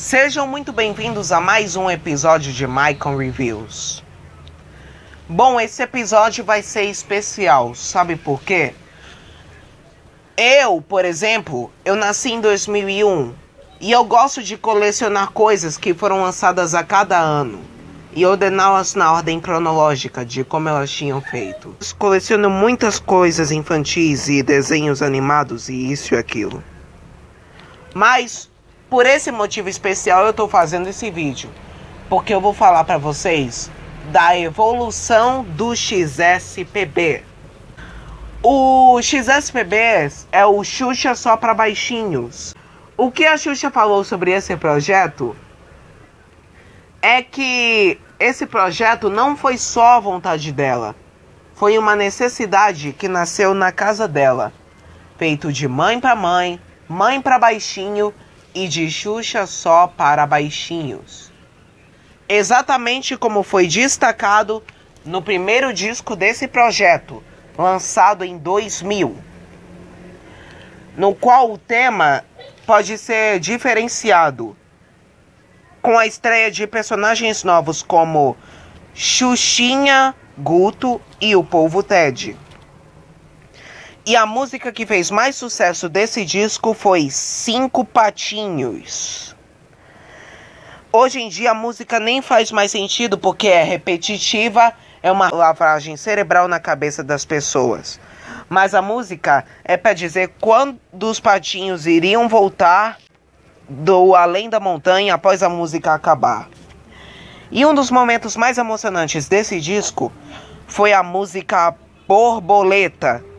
Sejam muito bem-vindos a mais um episódio de Mycon Reviews. Bom, esse episódio vai ser especial, sabe por quê? Eu, por exemplo, eu nasci em 2001 e eu gosto de colecionar coisas que foram lançadas a cada ano e ordená-las na ordem cronológica de como elas tinham feito. Eu coleciono muitas coisas infantis e desenhos animados e isso e aquilo. Mas por esse motivo especial eu estou fazendo esse vídeo, porque eu vou falar para vocês da evolução do XSPB. O XSPB é o Xuxa só para baixinhos. O que a Xuxa falou sobre esse projeto é que esse projeto não foi só a vontade dela, foi uma necessidade que nasceu na casa dela, feito de mãe para mãe, mãe para baixinho e de Xuxa só para baixinhos. Exatamente como foi destacado no primeiro disco desse projeto, lançado em 2000, no qual o tema pode ser diferenciado com a estreia de personagens novos como Xuxinha, Guto e o Povo Ted. E a música que fez mais sucesso desse disco foi Cinco Patinhos. Hoje em dia a música nem faz mais sentido porque é repetitiva, é uma lavagem cerebral na cabeça das pessoas. Mas a música é para dizer quando os patinhos iriam voltar do além da montanha após a música acabar. E um dos momentos mais emocionantes desse disco foi a música Borboleta,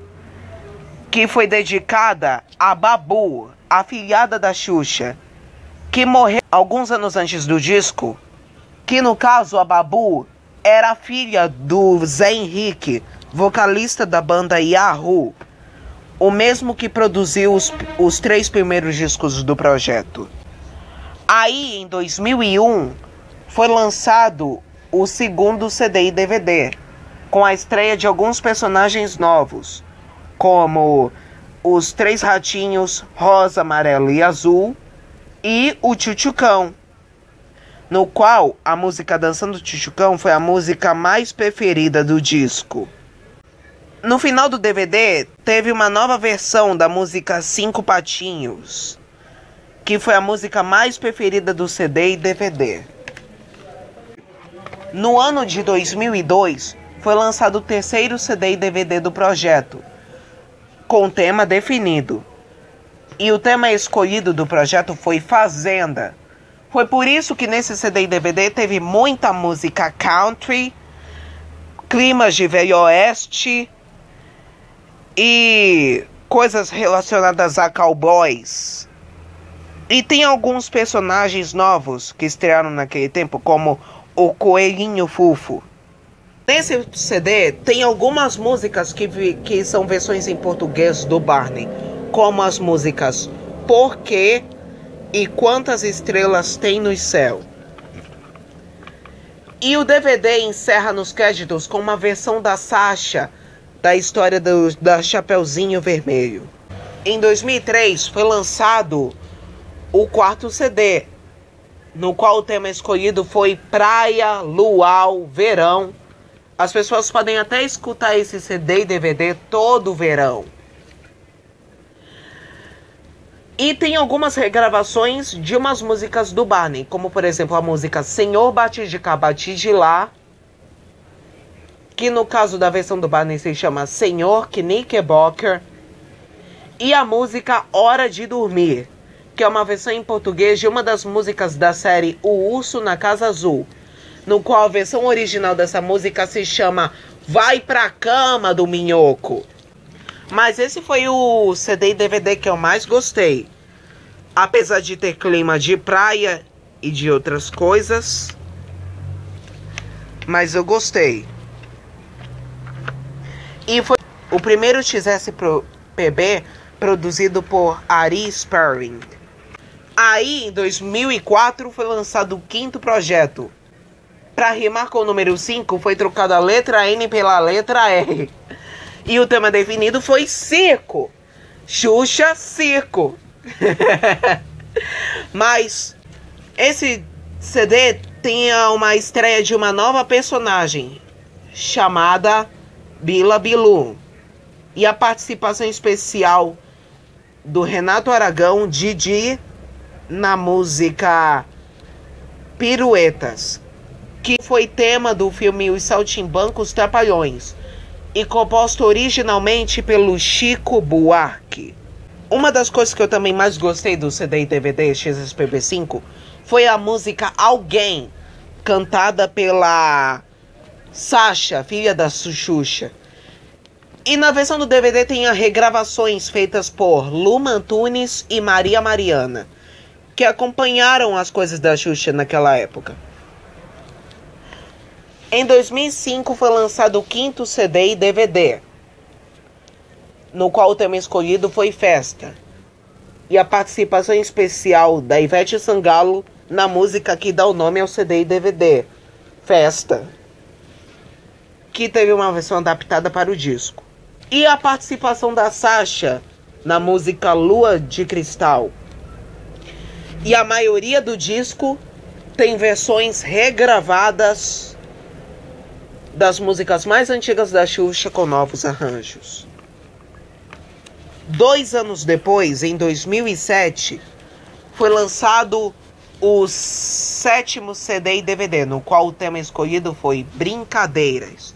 que foi dedicada a Babu, a filhada da Xuxa, que morreu alguns anos antes do disco, que no caso a Babu era filha do Zé Henrique, vocalista da banda Yahoo, o mesmo que produziu os, os três primeiros discos do projeto. Aí, em 2001, foi lançado o segundo CD e DVD, com a estreia de alguns personagens novos, como os três ratinhos rosa, amarelo e azul e o Tchutchucão, no qual a música Dançando Tchutchucão foi a música mais preferida do disco. No final do DVD, teve uma nova versão da música Cinco Patinhos, que foi a música mais preferida do CD e DVD. No ano de 2002, foi lançado o terceiro CD e DVD do projeto, com tema definido. E o tema escolhido do projeto foi Fazenda. Foi por isso que nesse CD e DVD teve muita música country, climas de velho oeste e coisas relacionadas a cowboys. E tem alguns personagens novos que estrearam naquele tempo, como o Coelhinho Fufo. Nesse CD tem algumas músicas que, que são versões em português do Barney, como as músicas Por quê e Quantas Estrelas Tem no Céu. E o DVD encerra nos créditos com uma versão da Sasha da história do, da Chapeuzinho Vermelho. Em 2003 foi lançado o quarto CD, no qual o tema escolhido foi Praia, Luau, Verão as pessoas podem até escutar esse CD e DVD todo verão. E tem algumas regravações de umas músicas do Barney, como por exemplo a música Senhor Bate de Cá, Bate de Lá, que no caso da versão do Barney se chama Senhor Knickerbocker, e a música Hora de Dormir, que é uma versão em português de uma das músicas da série O Urso na Casa Azul, no qual a versão original dessa música se chama Vai Pra Cama do Minhoco. Mas esse foi o CD e DVD que eu mais gostei. Apesar de ter clima de praia e de outras coisas. Mas eu gostei. E foi o primeiro XSPB produzido por Ari Sparring. Aí, em 2004, foi lançado o quinto projeto, para rimar com o número 5, foi trocada a letra N pela letra R. E o tema definido foi circo. Xuxa Circo. Mas Esse CD tem uma estreia de uma nova personagem chamada Bila Bilu e a participação especial do Renato Aragão, Didi, na música Piruetas, que foi tema do filme Os Saltimbancos Trapalhões e composto originalmente pelo Chico Buarque. Uma das coisas que eu também mais gostei do CD e DVD XSPB5 foi a música Alguém, cantada pela Sasha, filha da Xuxa. E na versão do DVD tem regravações feitas por Luma Antunes e Maria Mariana, que acompanharam as coisas da Xuxa naquela época. Em 2005 foi lançado o quinto CD e DVD, no qual o tema escolhido foi Festa, e a participação especial da Ivete Sangalo na música que dá o nome ao CD e DVD, Festa, que teve uma versão adaptada para o disco. E a participação da Sasha na música Lua de Cristal. E a maioria do disco tem versões regravadas das músicas mais antigas da Xuxa com novos arranjos. Dois anos depois, em 2007, foi lançado o sétimo CD e DVD, no qual o tema escolhido foi Brincadeiras,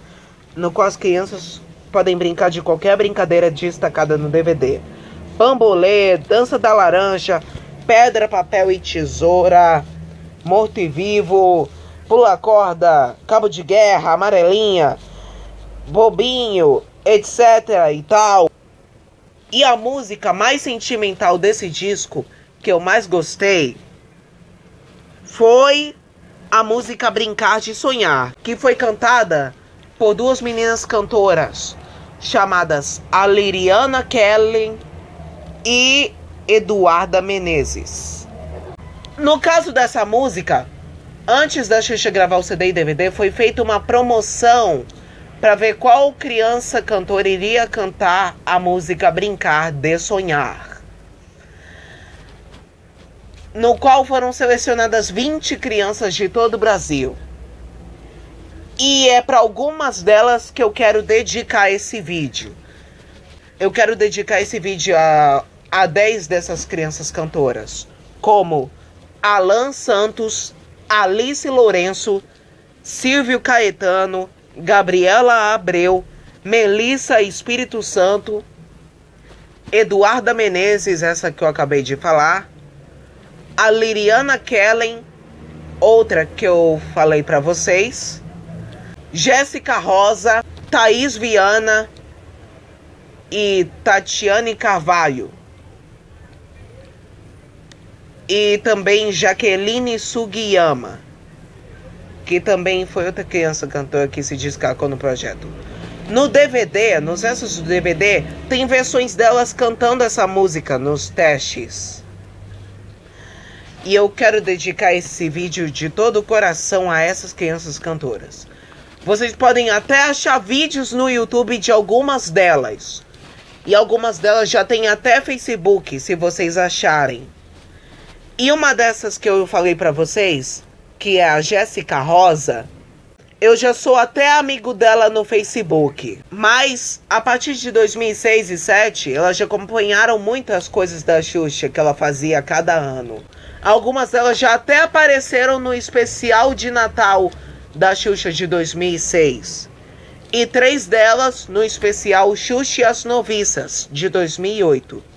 no qual as crianças podem brincar de qualquer brincadeira destacada no DVD. Bambolê, Dança da Laranja, Pedra, Papel e Tesoura, Morto e Vivo, Pula Corda, Cabo de Guerra, Amarelinha, Bobinho, etc e tal. E a música mais sentimental desse disco, que eu mais gostei, foi a música Brincar de Sonhar, que foi cantada por duas meninas cantoras, chamadas Aliriana Kellen e Eduarda Menezes. No caso dessa música, antes da Xuxa gravar o CD e DVD, foi feita uma promoção para ver qual criança cantora iria cantar a música Brincar de Sonhar. No qual foram selecionadas 20 crianças de todo o Brasil. E é para algumas delas que eu quero dedicar esse vídeo. Eu quero dedicar esse vídeo a, a 10 dessas crianças cantoras, como Alan Santos, Alice Lourenço, Silvio Caetano, Gabriela Abreu, Melissa Espírito Santo, Eduarda Menezes, essa que eu acabei de falar, a Liriana Kellen, outra que eu falei para vocês, Jéssica Rosa, Thaís Viana e Tatiane Carvalho. E também Jaqueline Sugiyama, que também foi outra criança cantora que se destacou no projeto. No DVD, nos restos do DVD, tem versões delas cantando essa música nos testes. E eu quero dedicar esse vídeo de todo o coração a essas crianças cantoras. Vocês podem até achar vídeos no YouTube de algumas delas. E algumas delas já tem até Facebook, se vocês acharem. E uma dessas que eu falei para vocês, que é a Jéssica Rosa, eu já sou até amigo dela no Facebook. Mas a partir de 2006 e 2007, elas já acompanharam muitas coisas da Xuxa que ela fazia cada ano. Algumas delas já até apareceram no especial de Natal da Xuxa de 2006 e três delas no especial Xuxa e as Noviças de 2008.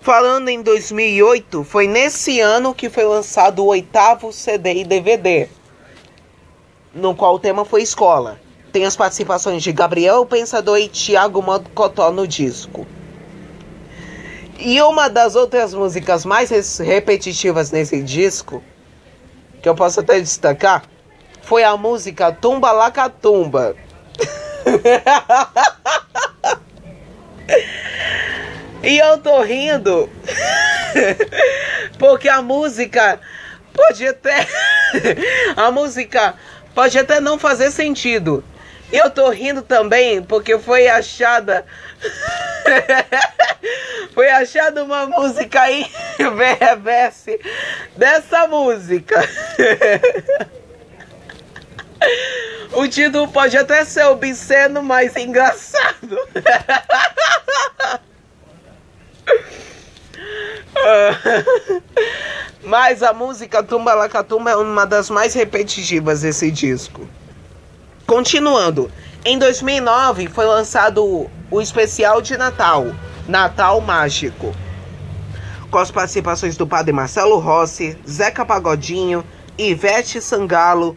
Falando em 2008, foi nesse ano que foi lançado o oitavo CD e DVD, no qual o tema foi escola. Tem as participações de Gabriel Pensador e Thiago Mocotó no disco. E uma das outras músicas mais repetitivas nesse disco que eu posso até destacar, foi a música Tumba Lacatumba. e eu tô rindo porque a música pode até a música pode até não fazer sentido. Eu tô rindo também porque foi achada. foi achada uma música aí, VRS, dessa música. o título pode até ser obsceno, mas engraçado. Mas a música Tumba Lacatumba é uma das mais repetitivas desse disco. Continuando, em 2009 foi lançado o especial de Natal, Natal Mágico, com as participações do padre Marcelo Rossi, Zeca Pagodinho, Ivete Sangalo,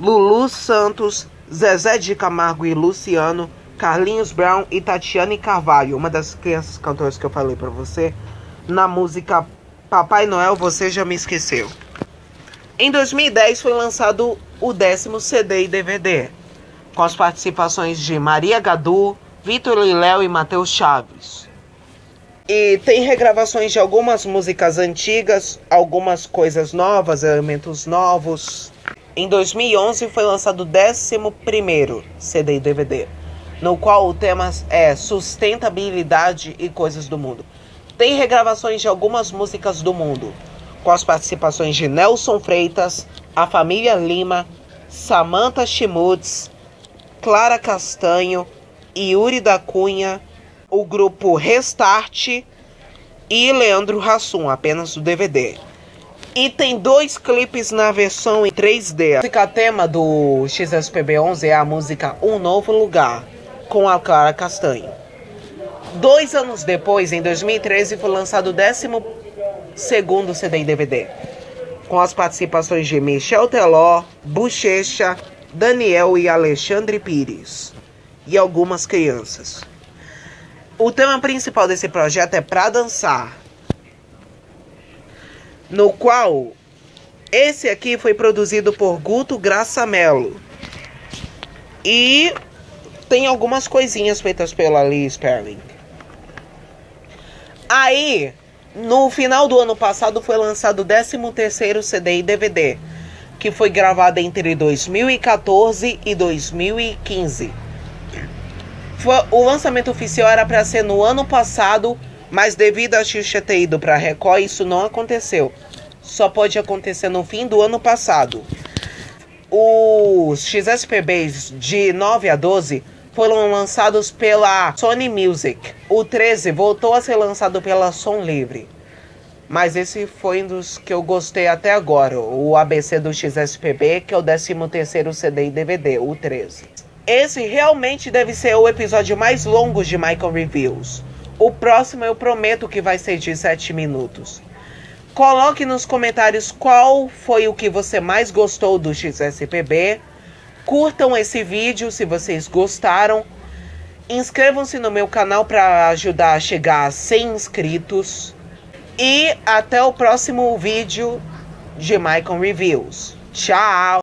Lulu Santos, Zezé de Camargo e Luciano, Carlinhos Brown e Tatiane Carvalho, uma das crianças cantoras que eu falei para você, na música Papai Noel Você Já Me Esqueceu. Em 2010 foi lançado o décimo CD e DVD, com as participações de Maria Gadu, Vitor Liléo e Matheus Chaves. E tem regravações de algumas músicas antigas, algumas coisas novas, elementos novos. Em 2011 foi lançado o 11 CD e DVD no qual o tema é sustentabilidade e coisas do mundo. Tem regravações de algumas músicas do mundo, com as participações de Nelson Freitas, a família Lima, Samantha Schmutz, Clara Castanho, Yuri da Cunha, o grupo Restart e Leandro Hassum, apenas do DVD. E tem dois clipes na versão em 3D. A música tema do XSPB11 é a música Um Novo Lugar com a Clara Castanho. Dois anos depois, em 2013, foi lançado o 12 CD e DVD, com as participações de Michel Teló, Bochecha, Daniel e Alexandre Pires e algumas crianças. O tema principal desse projeto é Pra Dançar, no qual esse aqui foi produzido por Guto Graçamelo. E tem algumas coisinhas feitas pela Lee Sperling. Aí, no final do ano passado foi lançado o 13º CD e DVD, que foi gravado entre 2014 e 2015. Foi, o lançamento oficial era para ser no ano passado, mas devido a Xuxa ter ido para Record, isso não aconteceu. Só pode acontecer no fim do ano passado. Os XSPBs de 9 a 12 foram lançados pela Sony Music. O 13 voltou a ser lançado pela Som Livre. Mas esse foi um dos que eu gostei até agora, o ABC do XSPB, que é o 13º CD e DVD, o 13. Esse realmente deve ser o episódio mais longo de Michael Reviews. O próximo eu prometo que vai ser de 7 minutos. Coloque nos comentários qual foi o que você mais gostou do XSPB Curtam esse vídeo se vocês gostaram. Inscrevam-se no meu canal para ajudar a chegar a 100 inscritos. E até o próximo vídeo de Maicon Reviews. Tchau!